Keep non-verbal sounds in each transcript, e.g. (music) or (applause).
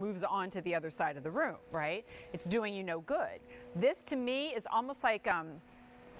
moves on to the other side of the room, right? It's doing you no good. This to me is almost like um,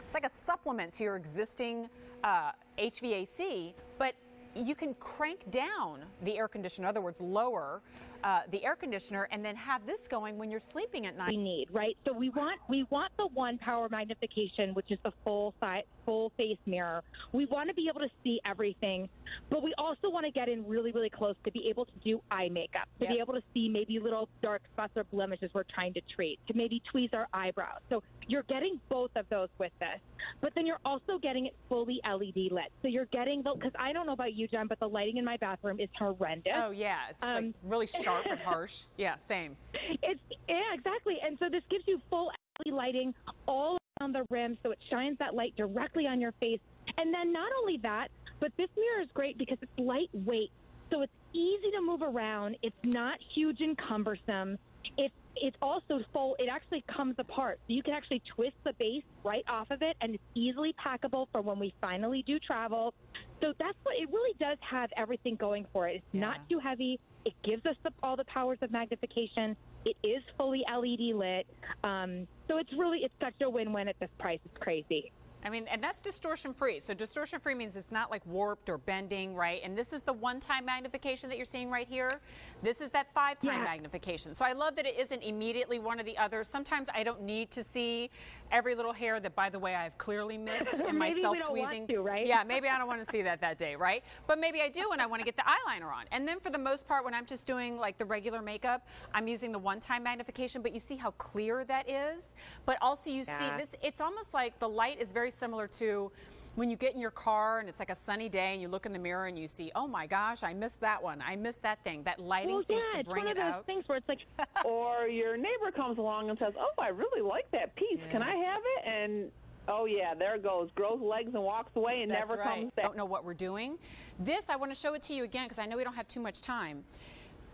it's like a supplement to your existing uh, HVAC, but you can crank down the air conditioner, in other words, lower uh, the air conditioner, and then have this going when you're sleeping at night. We need right. So we want we want the one power magnification, which is the full size, full face mirror. We want to be able to see everything, but we also want to get in really really close to be able to do eye makeup, to Yep. be able to see maybe little dark spots or blemishes we're trying to treat, to maybe tweeze our eyebrows. So you're getting both of those with this, but then you're also getting it fully LED lit. So you're getting the because I don't know about you, Jen, but the lighting in my bathroom is horrendous. Oh yeah, it's like Um, really (laughs) sharp and harsh. Yeah, same. It's yeah, exactly. And so this gives you full lighting all around the rim, so it shines that light directly on your face. And then not only that, but this mirror is great because it's lightweight, so it's easy to move around. It's not huge and cumbersome. It's it's also full. It actually comes apart, so you can actually twist the base right off of it, and it's easily packable for when we finally do travel. So that's what it really does have everything going for it. It's Yeah. not too heavy. It gives us the, all the powers of magnification. It is fully LED lit. Um, so it's really it's such a win-win at this price. It's crazy. I mean, and that's distortion free. So distortion free means it's not like warped or bending, right? And this is the one time magnification that you're seeing right here. This is that five time Yeah. magnification. So I love that it isn't immediately one or the other. Sometimes I don't need to see every little hair that, by the way, I've clearly missed (laughs) in my self don't want tweezing. to, right? Yeah, maybe I don't want to see that that day, right? But maybe I do and I want to get the eyeliner on. And then for the most part, when I'm just doing like the regular makeup, I'm using the one time magnification, but you see how clear that is. But also you see this, it's almost like the light is very similar to when you get in your car and it's like a sunny day and you look in the mirror and you see, oh my gosh, I missed that one. I missed that thing. That lighting Well, seems yeah, to it's bring one it of those out. things where it's like, (laughs) or your neighbor comes along and says, "Oh, I really like that piece. Can I have it?" And oh yeah, there it goes, grows legs and walks away and That's never right. comes I back. don't know what we're doing. This, I want to show it to you again because I know we don't have too much time.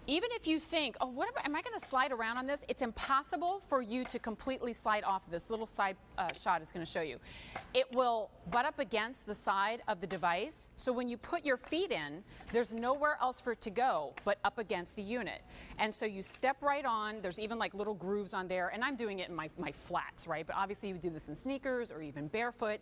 Even if you think, oh, what am I, am I going to slide around on this? It's impossible for you to completely slide off. This little side uh, shot is going to show you. It will butt up against the side of the device. So when you put your feet in, there's nowhere else for it to go but up against the unit. And so you step right on. There's even like little grooves on there. And I'm doing it in my, my flats, right? But obviously you would do this in sneakers or even barefoot.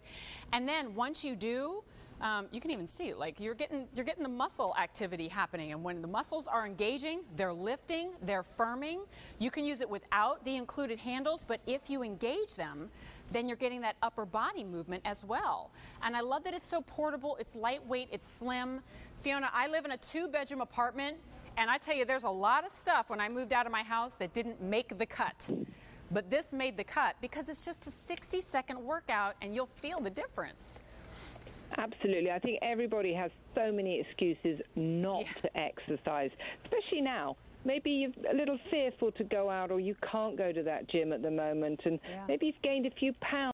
And then once you do, um, you can even see. Like you're getting you're getting the muscle activity happening, and when the muscles are engaging, they're lifting, they're firming. You can use it without the included handles, but if you engage them, then you're getting that upper body movement as well. And I love that it's so portable. It's lightweight. It's slim. Fiona, I live in a two-bedroom apartment, and I tell you, there's a lot of stuff when I moved out of my house that didn't make the cut. But this made the cut because it's just a 60 second workout and you'll feel the difference. Absolutely. I think everybody has so many excuses not Yeah. to exercise, especially now. Maybe you're a little fearful to go out or you can't go to that gym at the moment and Yeah. maybe you've gained a few pounds.